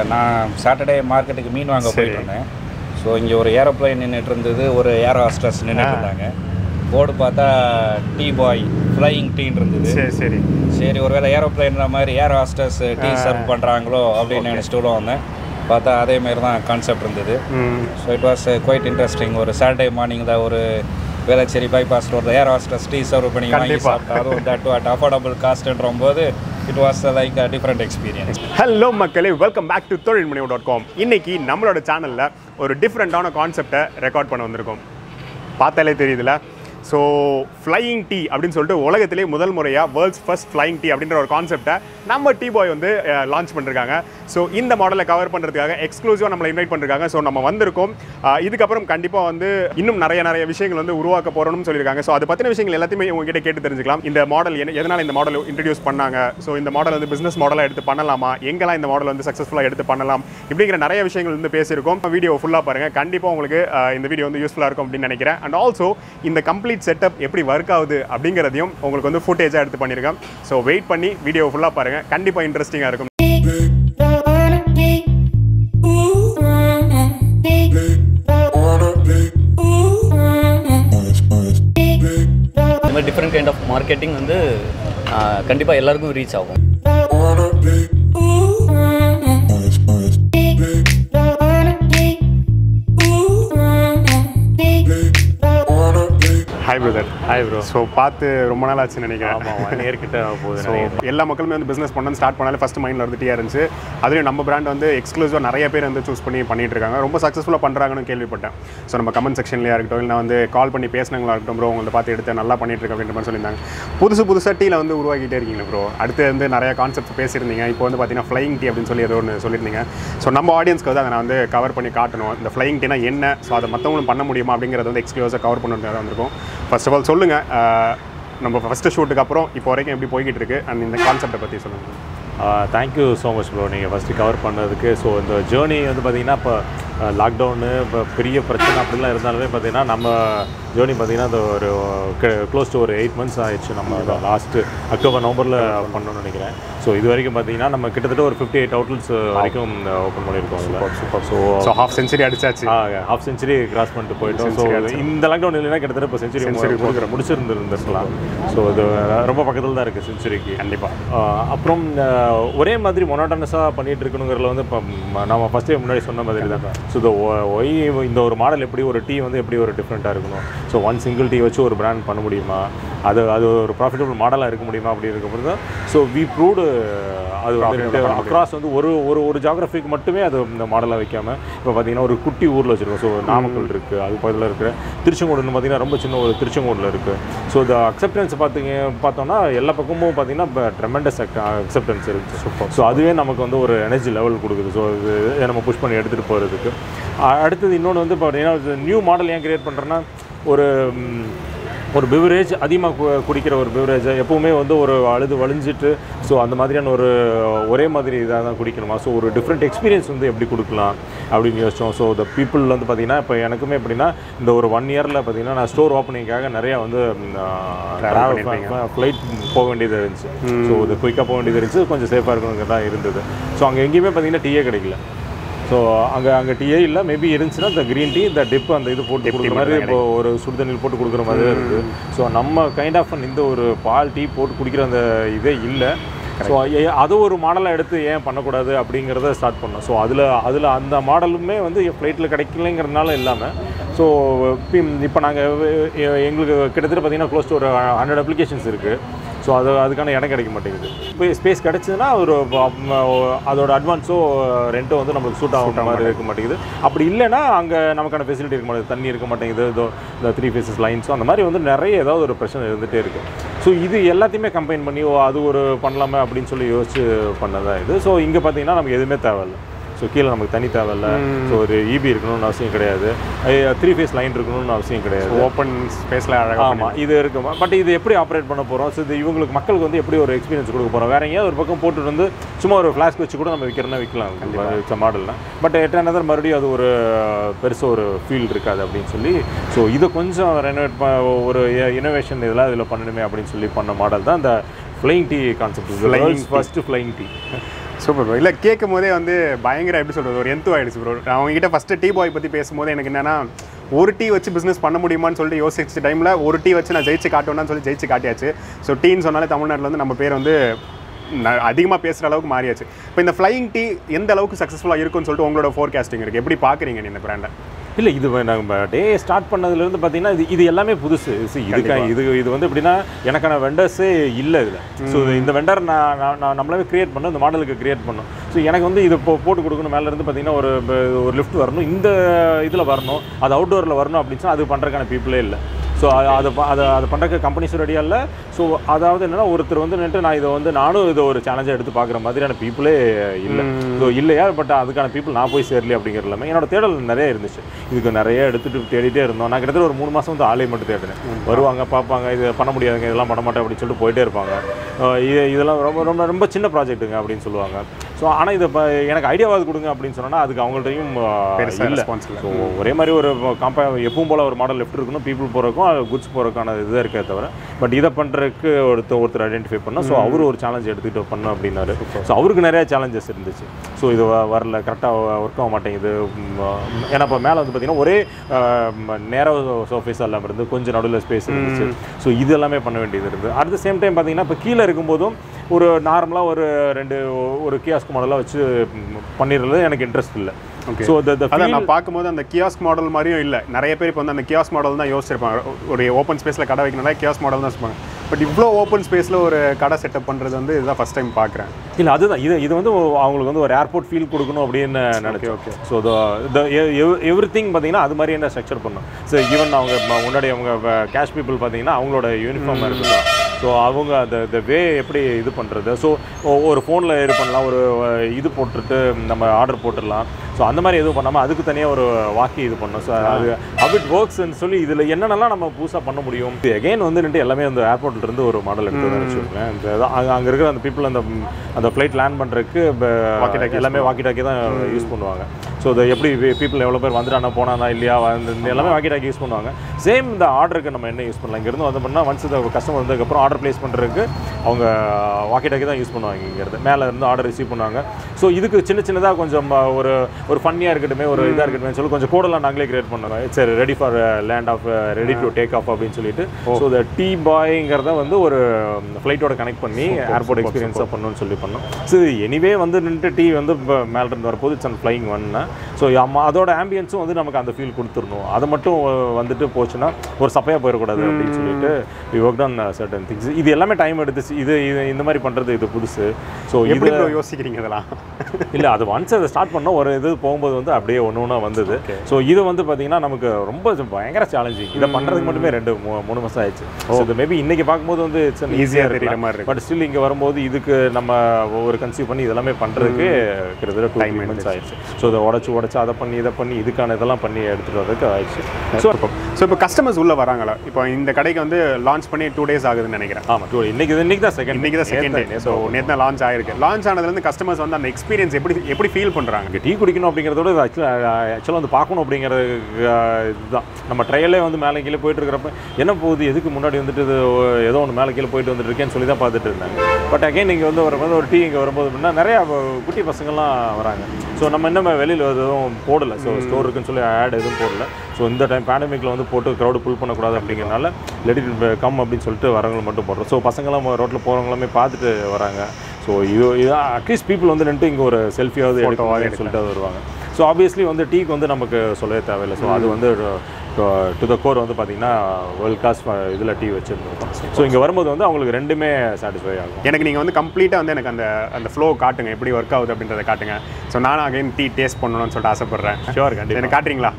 நான் சாட்டர்டே மார்க்கெட்டுக்கு மீன் வாங்க போயிட்டு இருந்தேன் ஸோ இங்கே ஒரு ஏரோப்ளைன் நின்றுட்டு இருந்தது ஒரு ஏரோ ஹாஸ்டர்ஸ் நின்றுட்டு இருந்தாங்க போர்டு பார்த்தா டீ பாய் ஃப்ளையிங் டீன்னு இருந்தது. சரி சரி. சரி ஒருவேளை ஏரோப்ளைன்ற மாதிரி ஏர் ஹாஸ்டர்ஸ் டீ சர்வ் பண்ணுறாங்களோ அப்படின்னு நினச்சிட்டு வந்தேன். பார்த்தா அதே மாதிரி தான் கான்செப்ட் இருந்தது. So it was quite interesting ஒரு சாட்டர்டே மார்னிங் தான் ஒரு வேளச்சேரி பைபாஸ் ரோட்டில் ஏர் ஹாஸ்டர்ஸ் டீ சர்வ் பண்ணி வாங்கி. சாப்பிட்டா அதுவும் தட் அட் அஃபோர்டபுள் காஸ்ட்ன்ற போது it was like a different experience hello மக்களே. வெல்கம் பேக் டு தொழில் முனைவு டாட் காம் இன்னைக்கு நம்மளோட சேனலில் ஒரு டிஃப்ரெண்ட்டான கான்செப்டை ரெக்கார்ட் பண்ண வந்திருக்கோம். பார்த்தாலே தெரியுதுல? ஸோ ஃப்ளையிங் டீ அப்படின்னு சொல்லிட்டு உலகத்திலே முதல் முறையாக வேர்ல்ட்ஸ் ஃபர்ஸ்ட் ஃப்ளையிங் டீ அப்படின்ற ஒரு கான்செப்டை நம்ம டீ பாய் வந்து லான்ச் பண்ணிருக்காங்க. ஸோ இந்த மாடலை கவர் பண்ணுறதுக்காக எக்ஸ்க்ளூசிவாக நம்மளை இன்வைட் பண்ணிருக்காங்க. ஸோ நம்ம வந்திருக்கோம். இதுக்கப்புறம் கண்டிப்பாக வந்து இன்னும் நிறைய நிறைய விஷயங்கள் வந்து உருவாக்க போகிறோம்னு சொல்லியிருக்காங்க. ஸோ அதை பற்றின விஷயங்கள் எல்லாத்தையுமே உங்ககிட்ட கேட்டு தெரிஞ்சுக்கலாம். இந்த மாடல் என்ன எதனால் இந்த மாடல் இன்ட்ரடியூஸ் பண்ணாங்க? ஸோ இந்த மாடல் வந்து பிஸ்னஸ் மாடலாக எடுத்து பண்ணலாமா? எங்கெல்லாம் இந்த மாடல் வந்து சக்ஸஸ்ஃபுல்லாக எடுத்து பண்ணலாம்? இப்படிங்கிற நிறைய விஷயங்கள் வந்து பேசியிருக்கோம். வீடியோ ஃபுல்லாக பாருங்கள் கண்டிப்பாக உங்களுக்கு இந்த வீடியோ வந்து யூஸ்ஃபுல்லாக இருக்கும் அப்படின்னு நினைக்கிறேன். அண்ட் ஆல்சோ இந்த கம்ப்ளீட் செட்டப் எப்படி ஒர்க் ஆகுது அப்படிங்கிறதையும் உங்களுக்கு வந்து ஃபுட்டேஜாக எடுத்து பண்ணியிருக்கேன் ஸோ வெயிட் பண்ணி வீடியோ ஃபுல்லாக பாருங்கள் கண்டிப்பாக இன்ட்ரெஸ்டிங்காக இருக்கும். இந்த மாதிரி டிஃப்ரெண்ட் கைண்ட் ஆஃப் மார்க்கெட்டிங் வந்து கண்டிப்பாக எல்லாருக்கும் ரீச் ஆகும். Hi brother hi bro so பார்த்து ரொம்ப நாள் ஆச்சுன்னு நினைக்கிறேன். ஆமாம் ஒன் இயர் கிட்ட போகுது ஸோ எல்லா மக்களுமே வந்து பிஸ்னஸ் பண்ணணும் ஸ்டார்ட் பண்ணாலே ஃபஸ்ட் மைண்டில் வந்துட்டே இருந்துச்சு. அதுலேயும் நம்ம பிராண்ட் வந்து எக்ஸ்க்ளூசிவாக நிறைய பேர் வந்து சூஸ் பண்ணி பண்ணிட்டு இருக்காங்க. ரொம்ப சக்ஸஸ்ஃபுல்லாக பண்ணுறாங்கன்னு கேள்விப்பட்டேன். ஸோ நம்ம கமெண்ட் செக்ஷன்லேயே இருக்கட்டும் இல்லை வந்து கால் பண்ணி பேசினங்களா இருக்கட்டும் ப்ரோ உங்களை பார்த்து எடுத்து நல்லா பண்ணிட்டு இருக்கேன் அப்படின்ற மாதிரி சொல்லியிருந்தாங்க. புதுசு புதுசாக டீயில் வந்து உருவாக்கிட்டே இருக்கீங்க ப்ரோ அடுத்து வந்து நிறைய கான்செப்ட் பேசியிருந்தீங்க. இப்போ வந்து பார்த்தீங்கன்னா ஃப்ளைங் டீ அப்படின்னு சொல்லி ஏதோ ஒன்று சொல்லியிருந்தீங்க. ஸோ நம்ம ஆடியன்ஸ்க்கு வந்து அதை நான் வந்து கவர் பண்ணி காட்டணும். இந்த ஃப்ளைங் டீனா என்ன? ஸோ அதை மற்றவங்களும் பண்ண முடியுமா அப்படிங்கிறத வந்து எக்ஸ்க்ளூசிவாக கவர் பண்ணுறது வந்திருக்கும். ஃபர்ஸ்ட் ஆஃப் ஆல் சொல்லுங்கள் நம்ம ஃபஸ்ட்டு ஷூட்டுக்கு அப்புறம் இப்போ வரைக்கும் எப்படி போய்கிட்டு இருக்கு அண்ட் இந்த கான்செப்டை பற்றி சொல்லுங்கள் thank you so much bro நீங்கள் ஃபஸ்ட்டு கவர் பண்ணதுக்கு ஸோ இந்த ஜேர்னி வந்து பார்த்திங்கன்னா இப்போ லாக்டவுனு இப்போ பெரிய பிரச்சனை அப்படிலாம் இருந்தாலுமே பார்த்தீங்கன்னா நம்ம ஜேர்னி பார்த்தீங்கன்னா இந்த ஒரு க்ளோஸ் டு ஒரு எயிட் மந்த்ஸ் ஆயிடுச்சு நம்ம லாஸ்ட்டு அக்டோபர் நவம்பரில் பண்ணணும்னு நினைக்கிறேன். ஸோ இது வரைக்கும் பார்த்தீங்கன்னா நம்ம கிட்டத்தட்ட ஒரு ஃபிஃப்டி எயிட் அவுட்லெட்ஸ் வரைக்கும் ஓப்பன் பண்ணியிருக்கோம் அதில் super so so half century அடிச்சாச்சு. ஹாஃப் செஞ்சுரி கிராஸ் பண்ணிட்டு போயிட்டோம். ஸோ இந்த லாக்டவுன் இல்லைன்னா கிட்டத்தட்ட இப்போ செஞ்சுரி கொடுக்குற முடிச்சிருந்துருந்துருக்கலாம். ஸோ இது ரொம்ப பக்கத்தில் தான் இருக்குது செஞ்சுரிக்கு கண்டிப்பாக அப்புறம் ஒரே மாதிரி மொனோட்டனஸாக பண்ணிட்டு இருக்கணுங்கிறதுல வந்து இப்போ நம்ம ஃபஸ்ட்டே முன்னாடி சொன்ன மாதிரி தான். ஸோ இந்த ஒய் இந்த ஒரு மாடல் எப்படி ஒரு டீ வந்து எப்படி ஒரு டிஃப்ரெண்ட்டாக இருக்கணும்? ஸோ ஒன் சிங்கிள் டீ வச்சு ஒரு பிராண்ட் பண்ண முடியுமா? அது அது ஒரு ப்ராஃபிட்டபிள் மாடலாக இருக்க முடியுமா அப்படி இருக்கிறது தான். ஸோ வி ப்ரூவ்டு அது வந்து அக்ராஸ் வந்து ஒரு ஒரு ஒரு ஜாகிரபிக்கு மட்டுமே அது இந்த மாடலாக வைக்காம இப்போ பார்த்தீங்கன்னா ஒரு குட்டி ஊரில் வச்சுருக்கோம். ஸோ நாமக்கல் இருக்குது அது பக்கத்தில் இருக்கிற திருச்செங்கோடுன்னு பார்த்தீங்கன்னா ரொம்ப சின்ன ஒரு திருச்செங்கோடில் இருக்குது ஸோ இந்த அக்செப்டன்ஸ் பார்த்தீங்க பார்த்தோம்னா எல்லா பக்கமும் பார்த்தீங்கன்னா இப்போ ட்ரெமெண்டஸ் அக்செப்டன்ஸ் இருக்குது சூப்பர் ஸோ அதுவே நமக்கு வந்து ஒரு எனர்ஜி லெவல் கொடுக்குது. ஸோ இது நம்ம புஷ் பண்ணி எடுத்துகிட்டு போகிறதுக்கு அடுத்தது இன்னொன்று வந்து பார்த்தீங்கன்னா நியூ மாடல் ஏன் கிரியேட் பண்ணுறேன்னா ஒரு ஒரு பிவரேஜ் அதிகமாக குடிக்கிற ஒரு பிவரேஜை எப்போவுமே வந்து ஒரு அழுது வலிஞ்சிட்டு ஸோ அந்த மாதிரியான ஒரு ஒரே மாதிரி இதாக தான் குடிக்கணுமா? ஸோ ஒரு டிஃப்ரெண்ட் எக்ஸ்பீரியன்ஸ் வந்து எப்படி கொடுக்கலாம்? அப்படின்னு யோசிச்சோம். ஸோ த பீப்புள் வந்து பார்த்திங்கன்னா இப்போ எனக்குமே எப்படின்னா இந்த ஒரு ஒன் இயரில் பார்த்தீங்கன்னா நான் ஸ்டோர் ஓப்பனிங்காக நிறையா வந்து ஃப்ளைட் போக வேண்டியது இருந்துச்சு. ஸோ இது குயிக்காக போக வேண்டியது இருந்துச்சு. கொஞ்சம் சேஃபாக இருக்கணுங்கிறது தான் இருந்தது. ஸோ அங்கே எங்கேயுமே பார்த்தீங்கன்னா டீயே கிடைக்கல. ஸோ அங்கே அங்கே டீயே இல்லை. மேபி இருந்துச்சுன்னா இந்த க்ரீன் டீ இந்த டிப் அந்த இது போட்டு கொடுக்குற மாதிரி இப்போ ஒரு சுடுதண்ணில் போட்டு கொடுக்குற மாதிரி இருக்குது ஸோ நம்ம கைண்ட் ஆஃப் இந்த ஒரு பால் டீ போட்டு குடிக்கிற அந்த இதே இல்லை. ஸோ அது ஒரு மாடலாக எடுத்து ஏன் பண்ணக்கூடாது அப்படிங்கிறத ஸ்டார்ட் பண்ணோம் ஸோ அதில் அதில் அந்த மாடலுமே வந்து ஃப்ளைட்டில் கிடைக்கலைங்கிறதுனால இல்லாமல் ஸோ இப்போ நாங்கள் எங்களுக்கு கிட்டத்தட்ட பார்த்தீங்கன்னா க்ளோஸ் டு ஒரு ஹண்ட்ரட் அப்ளிகேஷன்ஸ் இருக்குது ஸோ அது அதுக்கான இடம் கிடைக்க மாட்டேங்குது. இப்போ ஸ்பேஸ் கிடச்சதுன்னா ஒரு அதோட அட்வான்ஸோ ரெண்ட்டோ வந்து நம்மளுக்கு சூட் ஆகிற மாதிரி இருக்க மாட்டேங்குது. அப்படி இல்லைன்னா அங்கே நமக்கான ஃபெசிலிட்டி இருக்க மாட்டேங்குது. தண்ணி இருக்க மாட்டேங்குது. இதோ இந்த த்ரீ ஃபேஸஸ் லைன்ஸோ அந்த மாதிரி வந்து நிறைய ஏதாவது ஒரு பிரச்சனை இருந்துகிட்டே இருக்குது ஸோ இது எல்லாத்தையுமே கம்பைன் பண்ணி ஓ அது ஒரு பண்ணலாமே அப்படின்னு சொல்லி யோசிச்சு பண்ணதான் இது. ஸோ இங்கே பார்த்தீங்கன்னா நமக்கு எதுவுமே தேவையில்லை. ஸோ கீழே நமக்கு தனி தேவையில்ல. ஸோ ஒரு இபி இருக்கணும்னு அவசியம் கிடையாது. த்ரீ ஃபேஸ் லைன் இருக்கணும்னு அவசியம் கிடையாது. ஓப்பன் ஸ்பேஸில் அழகாக ஆமாம் இது இருக்குமா பட் இது எப்படி ஆப்ரேட் பண்ண போகிறோம் ஸோ இது இவங்களுக்கு மக்களுக்கு வந்து எப்படி ஒரு எக்ஸ்பீரியன்ஸ் கொடுக்க போகிறோம் வேற எங்கேயாவது ஒரு பக்கம் போட்டுட்டு வந்து சும்மா ஒரு ஃப்ளாஸ்க் வச்சு கூட நம்ம விற்கிறோம்னா விற்கலாம் இட்ஸ் மாடல்னா பட் எட் மறுபடியும் அது ஒரு பெருசு ஒரு ஃபீல் இருக்காது அப்படின்னு சொல்லி ஸோ இதை கொஞ்சம் ரெனோவேட் ஒரு இனோவேஷன் இதெல்லாம் இதில் பண்ணணுமே அப்படின்னு சொல்லி பண்ண மாடல் தான் இந்த flying tea concept first flying tea super bro இல்லை கேட்கும் போதே வந்து பயங்கர எப்படி சொல்கிறது ஒரு எந்து ஆகிடுச்சு ப்ரோ அவங்ககிட்ட ஃபஸ்ட்டு டீ பாய் பற்றி பேசும்போது எனக்கு என்னன்னா ஒரு டீ வச்சு பிஸ்னஸ் பண்ண முடியுமான்னு சொல்லிட்டு யோசிச்ச டைமில் ஒரு டீ வச்சு நான் ஜெயிச்சு காட்டணும்னு சொல்லி ஜெயிச்சு காட்டியாச்சு. ஸோ டீன்னு சொன்னாலே தமிழ்நாட்டில் வந்து நம்ம பேர் வந்து அதிகமாக பேசுகிற அளவுக்கு மாறியாச்சு. இப்போ இந்த ஃப்ளையிங் டீ எந்த அளவுக்கு சக்ஸஸ்ஃபுல்லாக இருக்கும்னு சொல்லிட்டு உங்களோட ஃபோர்காஸ்டிங் இருக்குது எப்படி பார்க்குறீங்க நீ இந்த பிராண்டை இல்லை இது நம்ம டே ஸ்டார்ட் பண்ணதுலேருந்து பார்த்தீங்கன்னா இது இது எல்லாமே புதுசு. See, இதுக்கா இது இது வந்து எப்படின்னா எனக்கான வெண்டர்ஸே இல்லை இதில். ஸோ இந்த வெண்டர் நான் நான் நம்மளாவே கிரியேட் பண்ணோம் இந்த மாடலுக்கு கிரியேட் பண்ணோம். ஸோ எனக்கு வந்து இது போ போட்டு கொடுக்கணும் மேலே இருந்து பார்த்தீங்கன்னா ஒரு ஒரு லிஃப்ட் வரணும். இந்த இதில் வரணும் அது அவுட்டோரில் வரணும் அப்படின்னு சொன்னா அது பண்ணுறதுக்கான பீப்புளே இல்லை. ஸோ அதை அதை அதை பண்ணுறதுக்கு கம்பெனிஸும் ரெடியாக இல்லை. ஸோ அதாவது என்னன்னா ஒருத்தர் வந்து நின்று நான் இதை வந்து நானும் இதை ஒரு சேலஞ்சாக எடுத்து பார்க்குற மாதிரியான பீப்புளே இல்லை. ஸோ இல்லையா? பட் அதுக்கான பீப்புள் நான் போய் சேரலையே அப்படிங்கிற என்னோட தேடல் நிறைய இருந்துச்சு. இதுக்கு நிறைய எடுத்துட்டு தேடிட்டே இருந்தோம். நான் கிட்டத்தட்ட ஒரு மூணு மாதம் வந்து ஆளை மட்டும் தேடினேன். வருவாங்க பார்ப்பாங்க இது பண்ண முடியாதுங்க இதெல்லாம் பண்ண மாட்டேன் அப்படின்னு சொல்லிட்டு போயிட்டே இருப்பாங்க. இது இதெல்லாம் ரொம்ப ரொம்ப ரொம்ப சின்ன ப்ராஜெக்ட்டுங்க அப்படின்னு சொல்லுவாங்க. ஸோ ஆனால் இதை ப- எனக்கு ஐடியாவாது கொடுங்க அப்படின்னு சொன்னா அதுக்கு அவங்கள்ட்டையும் இல்லை. ஸோ ஒரே மாதிரி ஒரு கம்பா எப்பவும் போல ஒரு மாடல் லெஃப்ட் இருக்கணும் பீப்புள் போகிறக்கும் குட்ஸ் போகிறதுக்கான இதுதான் இருக்கே தவிர பட் இதை பண்ணுறதுக்கு ஒருத்தர் ஒருத்தர் ஐடென்டிஃபை பண்ணோம் ஸோ அவர் ஒரு சேலஞ்ச் எடுத்துக்கிட்டு பண்ணோம் அப்படின்னாரு. ஸோ அவருக்கு நிறைய சேலஞ்சஸ் இருந்துச்சு. ஸோ இது வரல கரெக்டாக ஒர்க் ஆக மாட்டேங்குது. ஏன்னா இப்போ மேலே வந்து பார்த்தீங்கன்னா ஒரே நேரோ சர்ஃபேஸ் எல்லாம் இருந்து கொஞ்சம் நடுவில் ஸ்பேஸ் இருந்துச்சு. ஸோ இது எல்லாமே பண்ண வேண்டியது இருந்தது. அட் த சேம் டைம் பார்த்தீங்கன்னா இப்போ கீழே இருக்கும்போதும் ஒரு நார்மலாக ஒரு ரெண்டு ஒரு கியாஸ்க் மாடலாக வச்சு பண்ணிடுறது எனக்கு இன்ட்ரெஸ்ட் இல்லை. Okay. ஸோ அதான் நான் பார்க்கும்போது அந்த கியாஸ்க் மாடல் மாதிரியும் இல்லை. நிறைய பேர் இப்போ வந்து அந்த கியாஸ் மாடல் தான் யோசிச்சிருப்பாங்க. ஒரு ஓப்பன் ஸ்பேஸில் கடை வைக்கணும்னா கியாஸ் மாடல் தான் சொல்லுவாங்க பட் இவ்வளோ ஓப்பன் ஸ்பேஸில் ஒரு கடை செட்டப் பண்ணுறது வந்து இதுதான் ஃபஸ்ட் டைம் பார்க்குறேன். இல்லை அதுதான். இது இது வந்து அவங்களுக்கு வந்து ஒரு ஏர்போர்ட் ஃபீல் கொடுக்கணும் அப்படின்னு நினைச்சேன். Okay so the everything பார்த்தீங்கன்னா அது மாதிரி என்ன ஸ்ட்ரக்சர் பண்ணணும். ஸோ ஈவன் அவங்க முன்னாடி அவங்க கேஷ் பீப்புள் பார்த்தீங்கன்னா அவங்களோட யூனிஃபார்ம் இருக்கட்டும் ஸோ அவங்க அந்த த வே எப்படி இது பண்ணுறது ஸோ ஒரு ஃபோனில் இது பண்ணலாம் ஒரு இது போட்டுட்டு நம்ம ஆர்டர் போட்டுடலாம். ஸோ அந்த மாதிரி எதுவும் பண்ணாமல் அதுக்கு தனியாக ஒரு வாக்கி இது பண்ணோம். ஸோ அது it ஒர்க்ஸ்ன்னு சொல்லி இதில் என்னென்னலாம் நம்ம புதுசாக பண்ண முடியும்? இது அகைன் வந்துட்டு எல்லாமே அந்த ஏர்போர்ட்ல இருந்து ஒரு மாடல் எடுத்து வச்சுக்கோங்களேன். இந்த அங்க- அங்க இருக்கிற அந்த பீப்புள் அந்த அந்த ஃப்ளைட் லேண்ட் பண்ணுறதுக்கு எல்லாமே வாக்கி டாக்கி தான் யூஸ் பண்ணுவாங்க. ஸோ அதை எப்படி பீப்புள் எவ்வளோ பேர் வந்துட்டானா போனானா இல்லையா வந்து எல்லாமே வாக்கி டாக்கி யூஸ் பண்ணுவாங்க. சேம் இந்த ஆர்டருக்கு நம்ம என்ன யூஸ் பண்ணலாம்? இங்கேருந்து வந்து பண்ணால் ஒன்ஸ் இந்த கஸ்டமர் வந்ததுக்கப்புறம் ஆர்டர் ப்ளேஸ் பண்ணுறதுக்கு அவங்க வாக்கி டாக்கி தான் யூஸ் பண்ணுவாங்க இங்கேருந்து மேலே இருந்து ஆர்டர் ரிசீவ் பண்ணுவாங்க. ஸோ இதுக்கு சின்ன சின்னதாக கொஞ்சம் ஒரு ஒரு ஃபன்னியாக இருக்கட்டுமே ஒரு இதாக இருக்கட்டுமே சொல்லி கொஞ்சம் கோடெல்லாம் நாங்களே கிரியேட் பண்ணோம் சரி ready for land off ready to take off அப்படின்னு சொல்லிட்டு. ஸோ இந்த டீ பாய்ங்கிறத வந்து ஒரு ஃப்ளைட்டோட கனெக்ட் பண்ணி ஏர்போர்ட் எக்ஸ்பீரியன்ஸாக பண்ணணும்னு சொல்லி பண்ணோம். ஸோ எனிவே வந்து நின்றுட்டு டீ வந்து மேலே இருந்து வரப்போது இட்ஸ் அண்ட் ஃப்ளைங் ஒன்னா ஸோ அதோட ஆம்பியன்ஸும் வந்து நமக்கு அந்த ஃபீல் கொடுத்துடணும். அது மட்டும் வந்துட்டு போச்சுன்னா ஒரு சப்பையாக போயிடக்கூடாது அப்படின்னு சொல்லிட்டு we work on certain things இது எல்லாமே டைம் எடுத்துச்சு. இது இது இந்த மாதிரி பண்ணுறது இது புதுசு. ஸோ எப்படி இது யோசிக்கிறீங்க இதெல்லாம்? இல்லை அது ஒன்ஸ் அதை ஸ்டார்ட் பண்ணோம் ஒரு இது போகும்போது வந்து அப்படியே ஒன்று ஒன்றா வந்தது. ஸோ இது வந்து பார்த்தீங்கன்னா நமக்கு ரொம்ப பயங்கர சேலஞ்சிங் இதை பண்ணுறதுக்கு மட்டுமே ரெண்டு மூணு மாதம் ஆயிடுச்சு. ஸோ இது மேபி இன்னைக்கு பார்க்கும்போது வந்து இட்ஸ் ஈஸியாக தெரியுற மாதிரி. பட் ஸ்டில் இங்கே வரும்போது இதுக்கு நம்ம ஒரு கன்சீவ் பண்ணி இதெல்லாமே பண்ணுறதுக்கு கிட்டத்தட்ட டூ டைம் மினிட்ஸ் ஆயிடுச்சு. ஸோ இதை உடச்சு உடச்சு அதை பண்ணி இதை பண்ணி இதுக்கான இதெல்லாம் பண்ணி எடுத்துகிட்டு வரதுக்கு ஆயிடுச்சு. ஸோ ஸோ இப்போ கஸ்டமர்ஸ் உள்ள வராங்களா? இப்போ இந்த கடைக்கு வந்து லான்ச் பண்ணி டூ டேஸ் ஆகுதுன்னு நினைக்கிறேன். ஆமாம் டூ இன்னைக்கு இன்னைக்கு தான் செகண்ட் இன்னைக்கு தான் செகண்ட் டே ஸோ நேற்று தான் லான்ச் ஆயிருக்கு. லான்ச் ஆனதுலேருந்து கஸ்டமர்ஸ் வந்து அந்த எக்ஸ்பீரியன்ஸ் எப்படி எப்படி ஃபீல் பண்ணுறாங்க டீ குடிக்கணும் அப்படிங்கிறத விட ஆக்சுவலாக ஆக்சுவலாக வந்து பார்க்கணும் அப்படிங்கிறது இதுதான். நம்ம ட்ரையலே வந்து மேலே கீழே போயிட்டு இருக்கிறப்ப என்ன போகுது எதுக்கு முன்னாடி வந்துட்டு ஏதோ ஒன்று மேலே கீழே போயிட்டு வந்துட்டு இருக்கேன்னு சொல்லி தான் பார்த்துட்டு இருந்தாங்க. பட் அகைன் இங்கே வந்து வரும்போது ஒரு டீ இங்கே வரும்போது அப்படின்னா நிறையா குட்டி பசங்கள்லாம் வராங்க. ஸோ நம்ம இன்னும் வெளியில் எதுவும் போடலை. ஸோ ஸ்டோர் இருக்குன்னு சொல்லி ஆட் எதுவும் போடல. ஸோ இந்த டைம் பேண்டமிக்கில் வந்து போட்டு க்ரௌடு புல் பண்ணக்கூடாது அப்படிங்கிறனால லெட் இட் கம் அப்படின்னு சொல்லிட்டு வரவங்களை மட்டும் போடுறோம். ஸோ பசங்களாம் ரோட்டில் போகிறவங்களுமே பார்த்துட்டு வராங்க. ஸோ இது இது அட்லீஸ்ட் பீப்புள் வந்து நின்று இங்கே ஒரு செல்ஃபியாவது எடுக்கவாது சொல்லிட்டு வருவாங்க. ஸோ ஆப்வியஸ்லி வந்து டீக்கு வந்து நமக்கு சொல்லவே தேவையில்லை. ஸோ அது வந்து டு த கோர் வந்து பார்த்தீங்கன்னா வேர்ல்ட் கிளாஸ் இதில் டீ வச்சுருந்தோம் ஸோ இங்கே வரும்போது வந்து அவங்களுக்கு ரெண்டுமே சாட்டிஸ்ஃபை ஆகும். எனக்கு நீங்கள் வந்து கம்ப்ளீட்டாக வந்து எனக்கு அந்த அந்த ஃப்ளோ காட்டுங்க. எப்படி ஒர்க் ஆகுது அப்படின்றத காட்டுங்க. ஸோ நானும் அகைன் டீ டேஸ்ட் பண்ணணும்னு சொல்லிட்டு ஆசைப்பட்றேன். ஷுவர் கண்டிப்பாக எனக்கு காட்டுறீங்களா?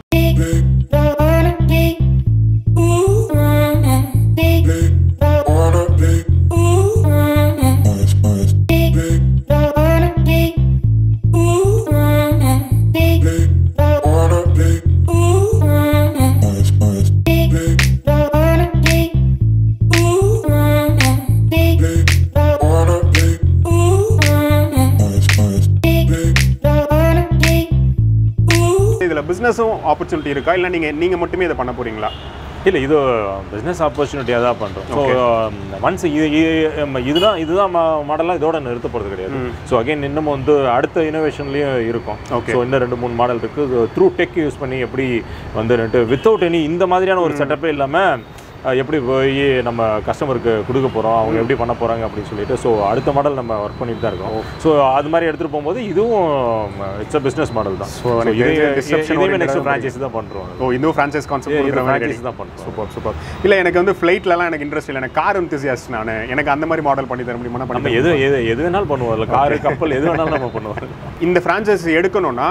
பிஸ்னஸும் ஆப்பர்ச்சுனிட்டி இருக்கா? இல்லை நீங்கள் நீங்கள் மட்டுமே இதை பண்ண போகிறீங்களா இல்லை இது பிஸ்னஸ் ஆப்பர்ச்சுனிட்டியாக தான் பண்ணுறோம் ஸோ ஒன்ஸ் இது நம்ம இதுதான் இதுதான் மாடலாக இதோட நிறுத்த போகிறது கிடையாது ஸோ அகைன் இன்னமும் வந்து அடுத்த இனோவேஷன்லேயும் இருக்கும். Okay. ஸோ இன்னும் ரெண்டு மூணு மாடல் இருக்குது த்ரூ டெக் யூஸ் பண்ணி எப்படி வந்து வித்தவுட் எனி இந்த மாதிரியான ஒரு செட்டப்பே இல்லாமல் எப்படி போய் நம்ம கஸ்டமருக்கு கொடுக்க போகிறோம் அவங்க எப்படி பண்ண போகிறாங்க அப்படின்னு சொல்லிட்டு ஸோ அடுத்த மாடல் நம்ம ஒர்க் பண்ணிட்டு தான் இருக்கோம். ஸோ அது மாதிரி எடுத்துகிட்டு போகும்போது இதுவும் இட்ஸ் அ பிஸ்னஸ் மாடல் தான். Disruption இதே நெக்ஸ்ட் ஃப்ரான்ச்சைஸ் தான் பண்ணுறோம் ஓ இன்னும் ஃப்ரான்ச்சைஸ் கான்செப்ட் franchise தான் பண்றோம். சூப்பர் சூப்பர் இல்லை எனக்கு வந்து ஃப்ளைட்லலாம் எனக்கு இன்ட்ரெஸ்ட் இல்லை. எனக்கு கார் enthusiast நான். எனக்கு அந்த மாதிரி மாடல் பண்ணி தர முடியுமா? நம்ம எது எது எது வேணாலும் பண்ணுவோம். இல்லை காரு கப்பல் எது வேணாலும் நம்ம பண்ணுவோம். இந்த ஃப்ரான்ச்சைஸ் எடுக்கணும்னா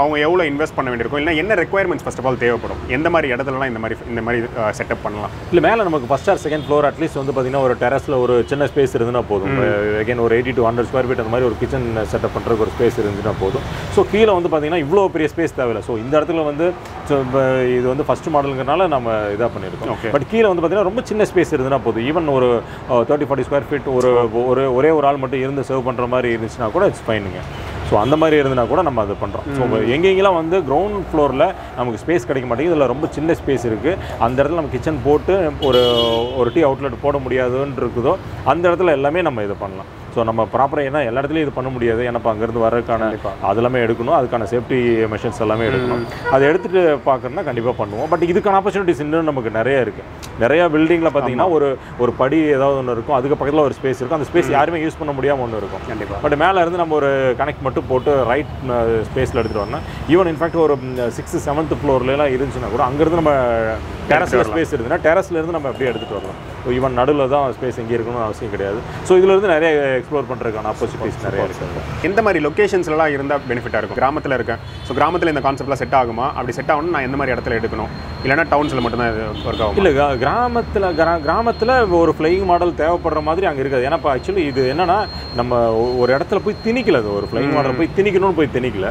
அவங்க எவ்வளோ இன்வெஸ்ட் பண்ண வேண்டியிருக்கும்? இல்லை என்ன ரெக்குயர்மெண்ட்ஸ் ஃபர்ஸ்ட் ஆஃப் ஆல் தேவைப்படும்? எந்த மாதிரி இடத்துலலாம் இந்த மாதிரி இந்த மாதிரி செட்டப் பண்ணலாம்? இல்லை மேலே நமக்கு first or second floor at least வந்து பார்த்தீங்கன்னா ஒரு டெரஸில் ஒரு சின்ன ஸ்பேஸ் இருந்துன்னா போதும். அகைன் ஒரு eighty to hundred square feet அந்த மாதிரி ஒரு கிச்சன் செட்டப் பண்ணுறதுக்கு ஒரு ஸ்பேஸ் இருந்துச்சுன்னா போதும். ஸோ கீழே வந்து பார்த்தீங்கன்னா இவ்வளோ பெரிய ஸ்பேஸ் தேவையில்லை. ஸோ இந்த இடத்துல வந்து இது வந்து ஃபஸ்ட் மாடலுங்கிறனால நம்ம இதாக பண்ணியிருக்கோம். பட் கீழே வந்து பார்த்தீங்கன்னா ரொம்ப சின்ன ஸ்பேஸ் இருந்துன்னா போதும். ஈவன் ஒரு தேர்ட்டி ஃபார்ட்டி ஸ்கொயர் ஃபீட் ஒரு ஒரு ஒரே ஒரு ஆள் மட்டும் இருந்து சர்வ் பண்ணுற மாதிரி இருந்துச்சுன்னா கூட இட்ஸ் ஃபைனுங்க ஸோ அந்த மாதிரி இருந்தனா கூட நம்ம அதை பண்ணுறோம் ஸோ எங்கெங்கெல்லாம் வந்து கிரவுண்ட் ஃப்ளோரில் நமக்கு ஸ்பேஸ் கிடைக்க மாட்டேங்குது இதில் ரொம்ப சின்ன ஸ்பேஸ் இருக்குது அந்த இடத்துல நம்ம கிச்சன் போட்டு ஒரு ஒரு டீ அவுட்லெட் போட முடியாதுன்னு இருக்குதோ அந்த இடத்துல எல்லாமே நம்ம இதை பண்ணலாம். ஸோ நம்ம ப்ராப்பராக ஏன்னா எல்லா இடத்துலையும் இது பண்ண முடியாது. ஏன்னா அங்கேருந்து வர்றதுக்கான அது எல்லாமே எடுக்கணும். அதுக்கான சேஃப்டி மெஷர்ஸ் எல்லாமே எடுக்கணும். அதை எடுத்துகிட்டு பார்க்கணுன்னா கண்டிப்பாக பண்ணுவோம். பட் இதுக்கான ஆப்பர்ச்சுனிட்டிஸ் இன்னும் நமக்கு நிறைய இருக்குது நிறைய பில்டிங்கில் பார்த்தீங்கன்னா ஒரு ஒரு படி ஏதாவது ஒன்று இருக்கும். அதுக்கு பக்கத்தில் ஒரு ஸ்பேஸ் இருக்கும். அந்த ஸ்பேஸ் யாருமே யூஸ் பண்ண முடியாமல் ஒன்று இருக்கும். கண்டிப்பா. பட் மேலே இருந்து நம்ம ஒரு கனெக்ட் மட்டும் போட்டு ரைட் ஸ்பேஸில் எடுத்துகிட்டு வரணும். ஈவன் இன்ஃபேக்ட் ஒரு சிக்ஸ்த் செவன்த் ஃப்ளோர்லாம் இருந்துச்சுன்னா கூட அங்கேருந்து நம்ம டெரஸில் ஸ்பேஸ் ல இருந்து நம்ம அப்படியே எடுத்துகிட்டு வரலாம். ஈவன் நடுவில் தான் ஸ்பேஸ் எங்கே இருக்கணும்னு அவசியம் கிடையாது. ஸோ இருந்து நிறைய எக்ஸ்ப்ளோர் பண்ணுறதுக்கான ஆப்பர்ச்சுனிட்டிஸ் நிறைய இருக்குது எந்த மாதிரி லொக்கேஷன்ஸ்லாம் இருந்தால் பெனிஃபிட்டாக இருக்கும்? கிராமத்தில் இருக்கேன். ஸோ கிராமத்தில் இந்த கான்செப்ட்லாம் செட் ஆகுமா? அப்படி செட் ஆகணும் நான் எந்த மாதிரி இடத்துல எடுக்கணும்? இல்லைன்னா டவுன்ஸில் மட்டும்தான் இது ஒர்க் ஆகும்? இல்லை கிராமத்தில் கிரா கிராமத்தில் ஒரு ஃப்ளையிங் மாடல் தேவைப்படுற மாதிரி அங்கே இருக்காது. ஏன்னா இப்போ ஆக்சுவலி இது என்னன்னா நம்ம ஒரு இடத்துல போய் திணிக்கல அது. ஒரு ஃப்ளையிங் மாடல் போய் திணிக்கணும்னு போய் திணிக்கல.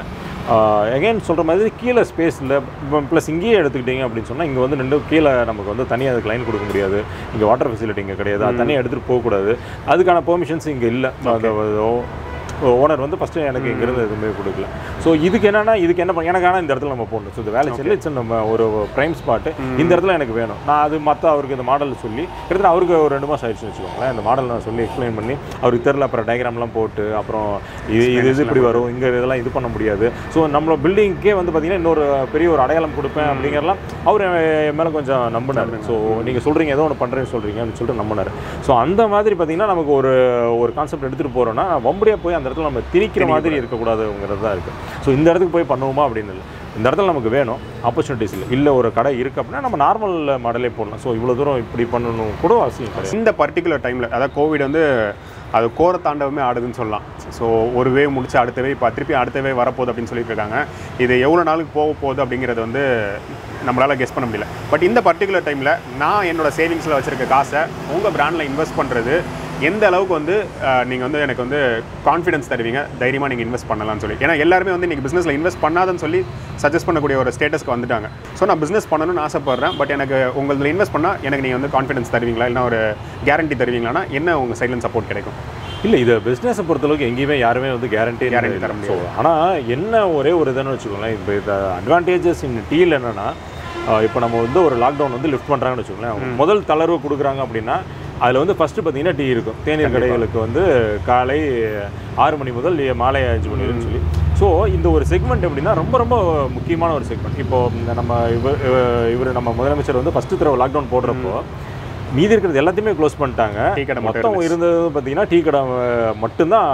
அகைன் சொல்கிற மாதிரி கீழே ஸ்பேஸில் ப்ளஸ் இங்கேயே எடுத்துக்கிட்டீங்க அப்படின்னு சொன்னால் இங்கே வந்து ரெண்டு கீழே நமக்கு வந்து தனியாக அதுக்கு லைன் கொடுக்க முடியாது. இங்கே வாட்டர் ஃபெசிலிட்டி இங்கே கிடையாது. அது தனியாக எடுத்துகிட்டு போகக்கூடாது. அதுக்கான பெர்மிஷன்ஸ் இங்கே இல்லை. ஓனர் வந்து ஃபஸ்ட்டு எனக்கு இங்கேருந்து எதுவுமே கொடுக்கல. ஸோ இதுக்கு என்னன்னா இதுக்கு என்ன பண்ண எனக்கு ஆனால் இந்த இடத்துல நம்ம போடணும். ஸோ இந்த வேலை செல்லு இட்ஸ் நம்ம ஒரு ப்ரைம் ஸ்பாட்டு இந்த இடத்துல எனக்கு வேணும். நான் அது மற்ற அவருக்கு இந்த மாடல் சொல்லி கிட்டத்தட்ட அவருக்கு ஒரு ரெண்டு மாதம் ஆயிடுச்சுன்னு வச்சுக்கோங்களேன். இந்த மாடல் நான் சொல்லி எக்ஸ்பிளைன் பண்ணி அவருக்கு தெரில அப்புறம் டயக்ராம்லாம் போட்டு அப்புறம் இது இது இது இப்படி வரும். இங்கே இதெல்லாம் இது பண்ண முடியாது. ஸோ நம்மளோட பில்டிங்க்கே வந்து பார்த்தீங்கன்னா இன்னொரு பெரிய ஒரு அடையாளம் கொடுப்பேன் அப்படிங்கிறலாம் அவர் என் மேலே கொஞ்சம் நம்பினார். ஸோ நீங்கள் சொல்கிறீங்க ஏதோ ஒன்று பண்ணுறேன்னு சொல்கிறீங்க அப்படின்னு சொல்லிட்டு நம்பினார். ஸோ அந்த மாதிரி பார்த்தீங்கன்னா நமக்கு ஒரு ஒரு கான்செப்ட் எடுத்துகிட்டு போகிறோன்னா வம்படியாக போய் அந்த இடத்துல நம்ம திணிக்கிற மாதிரி இருக்கக்கூடாதுங்கிறது தான் இருக்குது ஸோ இந்த இடத்துக்கு போய் பண்ணுவோமா அப்படின்னு இல்லை. இந்த இடத்துல நமக்கு வேணும். ஆப்பர்ச்சுனிட்டிஸ் இல்லை. இல்லை ஒரு கடை இருக்குது அப்படின்னா நம்ம நார்மல் மாடலே போடலாம். ஸோ இவ்வளோ தூரம் இப்படி பண்ணணும் கூட அவசியம் கிடையாது. இந்த பர்டிகுலர் டைமில் அதாவது கோவிட் வந்து அது கோர தாண்டவமே ஆடுதுன்னு சொல்லலாம். ஸோ ஒரு வே முடிச்சு அடுத்த வே இப்போ திருப்பி அடுத்த வே வரப்போகுது அப்படின்னு சொல்லிட்டு இருக்காங்க. இது எவ்வளோ நாளுக்கு போக போகுது அப்படிங்கிறது வந்து நம்மளால் கெஸ் பண்ண முடியல. பட் இந்த பர்டிகுலர் டைமில் நான் என்னோட சேவிங்ஸில் வச்சுருக்க காசை உங்கள் பிராண்டில் இன்வெஸ்ட் பண்ணுறது எந்த அளவுக்கு வந்து நீங்கள் வந்து எனக்கு வந்து கான்ஃபிடன்ஸ் தருவீங்க? தைரியமாக நீங்கள் இன்வெஸ்ட் பண்ணலாம்னு சொல்லி. ஏன்னா எல்லாருமே வந்து இன்றைக்கி பிஸ்னஸில் இன்வெஸ்ட் பண்ணாதன்னு சொல்லி சஜஸ்ட் பண்ணக்கூடிய ஒரு ஸ்டேட்டஸ்க்கு வந்துட்டாங்க. ஸோ நான் பிஸ்னஸ் பண்ணணும்னு ஆசைப்பட்றேன். பட் எனக்கு உங்களில் இன்வெஸ்ட் பண்ணால் எனக்கு நீங்கள் வந்து கான்ஃபிடன்ஸ் தருவீங்களா? இல்லை ஒரு கேரண்டி தருவீங்களான்னா என்ன உங்கள் சைட்லேருந்து சப்போர்ட் கிடைக்கும்? இல்லை இது பிஸ்னஸை பொறுத்தளவுக்கு எங்கேயுமே யாருமே வந்து கேரண்டி Guarantee தர ஸோ ஆனால் என்ன ஒரே ஒரு இதுன்னு வச்சுக்கோங்களேன். இப்போ இந்த அட்வான்டேஜஸ் இன் டீல் என்னன்னா இப்போ நம்ம வந்து ஒரு லாக்டவுன் வந்து லிஃப்ட் பண்ணுறாங்கன்னு வச்சுக்கோங்களேன். முதல் தளர்வு கொடுக்குறாங்க அப்படின்னா அதில் வந்து ஃபஸ்ட்டு பார்த்தீங்கன்னா டீ இருக்கும். தேநீர் கடைகளுக்கு வந்து காலை ஆறு மணி முதல் மாலை அஞ்சு மணி வரைக்கும் சொல்லி. ஸோ இந்த ஒரு செக்மெண்ட் எப்படின்னா ரொம்ப ரொம்ப முக்கியமான ஒரு செக்மெண்ட் இப்போ இந்த நம்ம இவர் இவர் நம்ம முதலமைச்சர் வந்து ஃபஸ்ட்டு தடவை லாக்டவுன் போடுறப்போ மீதி இருக்கிறது எல்லாத்தையுமே க்ளோஸ் பண்ணிட்டாங்க. டீ கடை மொத்தம் இருந்தது பார்த்தீங்கன்னா டீ கடை மட்டும்தான்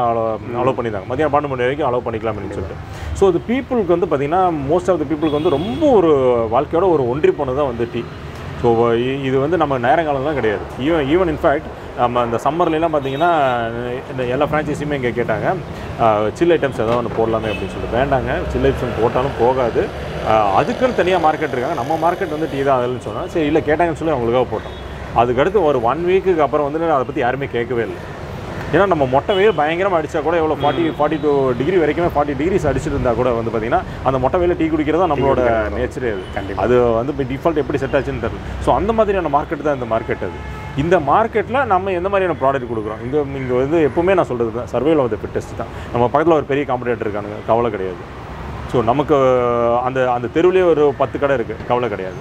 அலோவ் பண்ணியிருந்தாங்க. மதியம் பன்னெண்டு மணி வரைக்கும் அலோவ் பண்ணிக்கலாம் அப்படின்னு சொல்லிட்டு. ஸோ அது பீப்புளுக்கு வந்து பார்த்தீங்கன்னா மோஸ்ட் ஆஃப் த பீப்புளுக்கு வந்து ரொம்ப ஒரு வாழ்க்கையோட ஒரு ஒன்றி போனது தான் வந்து டீ. ஸோ இது வந்து நம்ம நேரங்காலம்லாம் கிடையாது. ஈவன் ஈவன் இன்ஃபேக்ட் நம்ம இந்த சம்மர்லாம் பார்த்தீங்கன்னா இந்த எல்லா ஃப்ரான்ச்சைஸியுமே இங்கே கேட்டாங்க சில் ஐட்டம்ஸ் ஏதாவது ஒன்று போடலாமே அப்படின்னு சொல்லிட்டு வேண்டாங்க சில் ஐட்டம்ஸ் போட்டாலும் போகாது. அதுக்குன்னு தனியாக மார்க்கெட் இருக்காங்க. நம்ம மார்க்கெட் வந்து டீ தான் அதுன்னு சொன்னால் சரி இல்லை கேட்டாங்கன்னு சொல்லி அவங்களுக்காக போட்டோம். அதுக்கடுத்து ஒரு ஒன் வீக்குக்கு அப்புறம் வந்து அதை பற்றி யாருமே கேட்கவே இல்லை. ஏன்னா நம்ம மொட்டை வெயில் பயங்கரமாக அடிச்சா கூட எவ்வளோ ஃபார்ட்டி ஃபார்ட்டி டூ டிகிரி வரைக்குமே ஃபார்ட்டி டிகிரிஸ் அடிச்சிட்டு இருந்தா கூட வந்து பார்த்தீங்கன்னா அந்த மொட்டை வெயில டீ குடிக்கிறது தான் நம்மளோட நேச்சரே அது. அது வந்து இப்போ டிஃபால்ட் எப்படி செட் ஆச்சுன்னு தெரியல. ஸோ அந்த மாதிரியான மார்க்கெட் தான் இந்த மார்க்கெட் அது. இந்த மார்க்கெட்டில் நம்ம எந்த மாதிரியான ப்ராடக்ட் கொடுக்குறோம்? இங்கே இங்கே வந்து எப்பவுமே நான் சொல்கிறது தான். சர்வைவல் ஆஃப் த ஃபிட்டஸ்ட் தான். நம்ம பக்கத்தில் ஒரு பெரிய காம்படேட்டர் இருக்கானுங்க. கவலை கிடையாது. ஸோ நமக்கு அந்த அந்த தெருவுலேயே ஒரு பத்து கடை இருக்குது கவலை கிடையாது.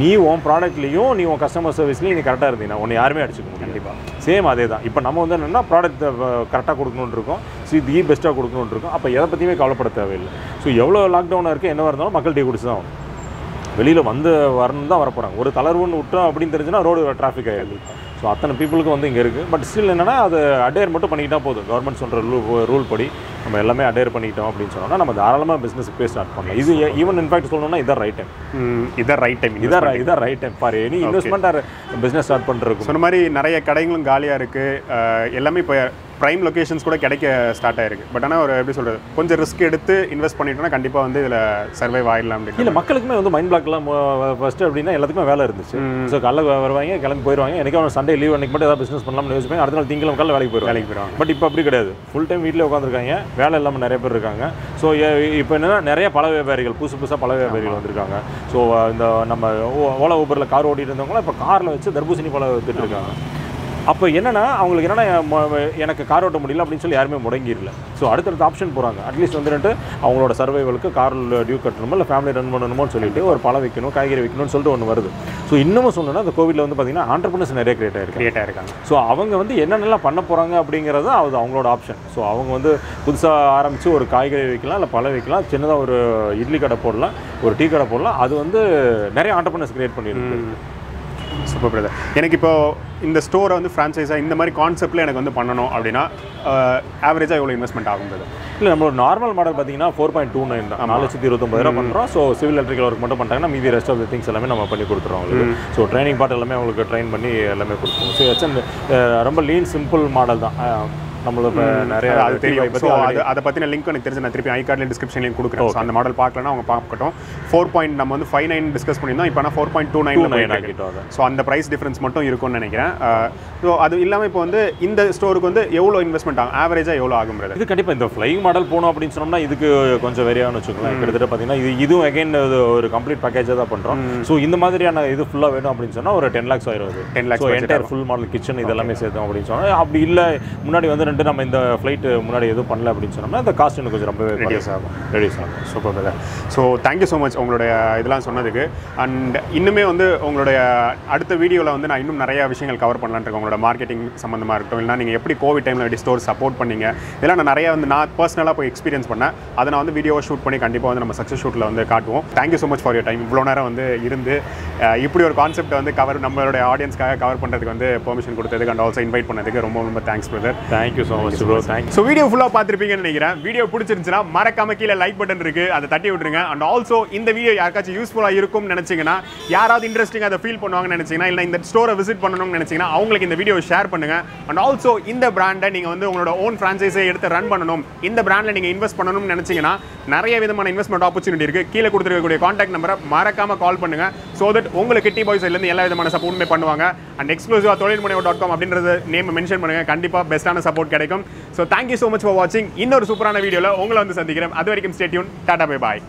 நீ உன் ப்ராடக்ட்லேயும் நீ உன் கஸ்டமர் சர்வீஸ்லையும் நீ கரெக்டாக இருந்தீங்கன்னா உன்னை யாருமே அடிச்சுக்க முடியும் கண்டிப்பாக சேம் அதே தான் இப்போ நம்ம வந்து என்னென்னா ப்ராடக்ட் கரெக்டாக கொடுக்கணுன்னு இருக்கோம். ஸோ இது பெஸ்ட்டாக கொடுக்கணுன்னு இருக்கோம். அப்போ எதை பற்றியுமே கவலைப்பட தேவையில்லை. ஸோ எவ்வளோ லாக்டவுனாக இருக்குது என்னவா இருந்தாலும் மக்கள் டீ குடிச்சு தான் வெளியில் வந்து வரணும் தான் வரப்போகிறாங்க ஒரு தளர்வுன்னு விட்டோம் அப்படின்னு தெரிஞ்சுன்னா ரோடு டிராஃபிக் ஆகிடுது ஸோ அத்தனை பீப்புளுக்கு வந்து இங்கே இருக்குது பட் ஸ்டில் என்னன்னா அது அடையர் மட்டும் பண்ணிக்கிட்டா போதும். கவர்மெண்ட் சொல்கிற ரூல் ரூல் படி. நம்ம எல்லாமே அடையர் பண்ணிக்கிட்டோம் அப்படின்னு சொன்னோம்னா நம்ம தாராளமாக பிஸ்னஸ் போய் ஸ்டார்ட் பண்ணலாம். இது ஈவன் இன்ஃபேக்ட் சொல்லணும்னா இதான் ரைட் டைம் இதான் ரைட் டைம் இதான் இதான் ரைட் டைம் பாரு any investment or business start பண்ணுறதுக்கு சொன்ன மாதிரி நிறைய கடைகளும் காலியாக இருக்குது எல்லாமே இப்போ ப்ரைம் லொகேஷன்ஸ் கூட கிடைக்க ஸ்டார்ட் ஆயிருக்கு. பட் ஆனால் ஒரு எப்படி சொல்கிறது கொஞ்சம் ரிஸ்க் எடுத்து இன்வெஸ்ட் பண்ணிட்டோம்னா கண்டிப்பாக வந்து இதில் சர்வைவ் ஆயிடலாம் அப்படின்னு இல்லை மக்களுக்குமே வந்து மைண்ட் பிளாக்லாம் ஃபர்ஸ்ட் அப்படின்னா எல்லாத்துக்குமே வேலை இருந்துச்சு. ஸோ காலைல வ- வருவாங்க கிளம்பி போயிடுவாங்க எனக்கு அவன் சண்டே லீவ் அன்னைக்கு மட்டும் ஏதாவது பிஸ்னஸ் பண்ணலாம்னு யோசிப்பாங்க அடுத்த நாள் திங்களும் காலைல வேலைக்கு போயிடுவாங்க வேலைக்கு போயிடுவாங்க பட் இப்போ அப்படி கிடையாது. ஃபுல் டைம் வீட்டில் உட்காந்துருக்காங்க வேலை இல்லாமல் நிறைய பேர் இருக்காங்க. ஸோ இப்போ என்னென்னா நிறைய பல வியாபாரிகள் புதுசு புதுசாக பல வியாபாரிகள் வந்திருக்காங்க. ஸோ இந்த நம்ம ஓ- ஓலா ஊபரில் கார் ஓட்டிகிட்டு இருந்தவங்களாம் இப்போ காரில் வச்சு தர்பூசணி பழம் வித்துட்டு இருக்காங்க. அப்போ என்னன்னா அவங்களுக்கு என்னன்னா எனக்கு கார் ஓட்ட முடியல அப்படின்னு சொல்லி யாருமே முடங்கிடல. ஸோ அடுத்தடுத்த ஆப்ஷன் போகிறாங்க அட்லீஸ்ட் வந்துட்டு அவங்களோட சர்வைவலுக்கு காரில் டியூ கட்டணுமோ இல்லை ஃபேமிலி ரன் பண்ணணுமோன்னு சொல்லிட்டு ஒரு பழம் வைக்கணும் காய்கறி வைக்கணும்னு சொல்லிட்டு ஒன்று வருது. ஸோ இன்னமும் சொல்லணும்னா அந்த கோவிட்ல வந்து பார்த்தீங்கன்னா ஆண்டர்பனர்ஸ் நிறைய கிரியேட் ஆயிருக்கு கிரியேட் ஆயிருக்காங்க. ஸோ அவங்க வந்து என்னென்னலாம் பண்ண போகிறாங்க அப்படிங்கிறது அது அவங்களோட ஆப்ஷன் ஸோ அவங்க வந்து புதுசாக ஆரம்பித்து ஒரு காய்கறி வைக்கலாம் இல்லை பழம் வைக்கலாம் சின்னதாக ஒரு இட்லி கடை போடலாம் ஒரு டீ கடை போடலாம். அது வந்து நிறைய ஆண்டர்பனர்ஸ் கிரியேட் பண்ணியிருக்கு. சூப்பர் பிரதர் எனக்கு இப்போ இந்த ஸ்டோரை வந்து ஃப்ரான்ச்சைஸாக இந்த மாதிரி கான்செப்டில் எனக்கு வந்து பண்ணணும் அப்படின்னா ஆவரேஜாக எவ்வளோ இன்வெஸ்ட்மெண்ட் ஆகும் பிரதர் இல்லை நம்ம நார்மல் மாடல் பார்த்தீங்கன்னா ஃபோர் பாயிண்ட் டூ நைன் தான். நாலு லட்சத்தி இருபத்தொம்பது ரூபா பண்ணுறோம் ஸோ சிவில் எலக்ட்ரிக்கல் ஒர்க் மட்டும் பண்ணிட்டாங்கன்னா மீதி ரெஸ்ட் ஆஃப் த திங்ஸ் எல்லாமே நம்ம பண்ணி கொடுத்துருவோம் அவங்களுக்கு ஸோ ட்ரைனிங் பார்ட் எல்லாமே அவங்களுக்கு ட்ரைன் பண்ணி எல்லாமே கொடுத்துருவோம். ஸோ ரொம்ப லீன் சிம்பிள் மாடல் தான். நம்மளோட நிறைய அது தெரியும். ஸோ அது அதை பற்றின லிங்க் எனக்கு தெரிஞ்சு நான் திருப்பி ஐ கார்டில் டிஸ்கிரிப்ஷன்லையும் கொடுக்குறேன். அந்த மாடல் பார்க்கலன்னா அவங்க பார்க்கட்டும். ஃபோர் பாயிண்ட் நம்ம வந்து ஃபைவ் நைன் டிஸ்கஸ் பண்ணியிருந்தோம். இப்போ four point two nine nine ஆக்கிட்டோம் அதை. ஸோ அந்த ப்ரைஸ் டிஃப்ரென்ஸ் மட்டும் இருக்கும்னு நினைக்கிறேன். ஸோ அது இல்லாமல் இப்போ வந்து இந்த ஸ்டோருக்கு வந்து எவ்வளோ இன்வெஸ்ட்மெண்ட் ஆகும்? ஆவரேஜாக எவ்வளோ ஆகும் இது கண்டிப்பாக இந்த ஃப்ளைங் மாடல் போகணும் அப்படின்னு சொன்னோம்னா இதுக்கு கொஞ்சம் வெறியான்னு வச்சுக்கோங்களேன். கிட்டத்தட்ட பார்த்தீங்கன்னா இது இதுவும் அகைன் ஒரு கம்ப்ளீட் பேக்கேஜாக தான் பண்ணுறோம் ஸோ இந்த மாதிரியான இது ஃபுல்லாக வேணும் அப்படின்னு சொன்னால் ஒரு டென் லேக்ஸ் ஆயிரும் அது. 10 lakhs so budget entire full model kitchen இதெல்லாமே சேர்த்தோம் அப்படின்னு சொன்னால் அப்படி இல்லை முன்னாடி வந்து ரெண்டு நம்ம இந்த ஃப்ளைட் முன்னாடி எதுவும் பண்ணல அப்படின்னு சொன்னோம்னா இந்த காஸ்ட் எனக்கு கொஞ்சம் ரொம்பவே Reduce ஆகும். ரெடியூஸ் ஆகும். Super brother so thank you so much உங்களுடைய இதெல்லாம் சொன்னதுக்கு. அண்ட் இன்னுமே வந்து உங்களுடைய அடுத்த வீடியோவில் வந்து நான் இன்னும் நிறைய விஷயங்கள் கவர் பண்ணலான்னு இருக்கேன். உங்களோட மார்க்கெட்டிங் சம்மந்தமாக இருக்கட்டும் இல்லைனா நீங்கள் எப்படி கோவிட் டைமில் எப்படி ஸ்டோர் சப்போர்ட் பண்ணீங்க இதெல்லாம் நான் நிறைய வந்து நான் பர்சனலாக போய் எக்ஸ்பீரியன்ஸ் பண்ணேன். அதை நான் வந்து வீடியோவை ஷூட் பண்ணி கண்டிப்பாக வந்து நம்ம சக்ஸஸ் ஷூட்டில் வந்து காட்டுவோம். Thank you so much for your time இவ்வளோ நேரம் வந்து இருந்து இப்படி ஒரு கான்செப்ட் வந்து கவர் நம்மளுடைய ஆடியன்ஸ்க்காக கவர் பண்ணுறதுக்கு வந்து பெர்மிஷன் கொடுத்ததுக்கு அண்ட் ஆல்சோ இன்வைட் பண்ணதுக்கு ரொம்ப ரொம்ப thanks brother thank you so much bro thank you so video ஃபுல்லாக பார்த்துருப்பீங்கன்னு நினைக்கிறேன். வீடியோ பிடிச்சிருந்துச்சுன்னா மறக்காம கீழே லைக் பட்டன் இருக்கு. அதை தட்டி விட்டுருங்க. அண்ட் ஆல்சோ இந்த வீடியோ யாருக்காச்சும் யூஸ்ஃபுல்லாக இருக்கும்னு நினைச்சீங்கன்னா யாராவது இன்ட்ரெஸ்டிங்காக அதை ஃபீல் பண்ணுவாங்கன்னு நினைச்சீங்கன்னா இல்லை இந்த ஸ்டோரை விசிட் பண்ணணும்னு நினைச்சீங்கன்னா அவங்களுக்கு இந்த வீடியோ ஷேர் பண்ணுங்க. அண்ட் ஆல்சோ இந்த பிராண்டை நீங்கள் வந்து உங்களோட ஓன் ஃப்ரான்ச்சைஸை எடுத்து ரன் பண்ணணும். இந்த பிராண்டில் நீங்கள் இன்வெஸ்ட் பண்ணணும்னு நினைச்சீங்கன்னா நிறைய விதமான இன்வெஸ்ட்மெண்ட் ஆப்பர்ச்சுனிட்டி இருக்கு. கீழே கொடுத்துருக்கக்கூடிய காண்டாக்ட் நம்பரை மறக்காம கால் பண்ணுங்க. ஸோ தட் உங்களுக்கு கிட்டி பாய்ஸ் எல்லா விதமான சப்போர்ட்டுமே பண்ணுவாங்க. அண்ட் எக்ஸ்க்ளூசிவாக தொழில் முனைவு டாட் காம் அப்படின்றது நேம் மென்ஷன் பண்ணுங்கள் கண்டிப்பாக பெஸ்ட்டான சப்போர்ட் கிடைக்கும் so thank you so much for வாட்சிங் இன்னொரு சூப்பரான வீடியோவில் உங்களை வந்து சந்திக்கிறேன். அது வரைக்கும் ஸ்டேட்யூன் டாடா பை பாய்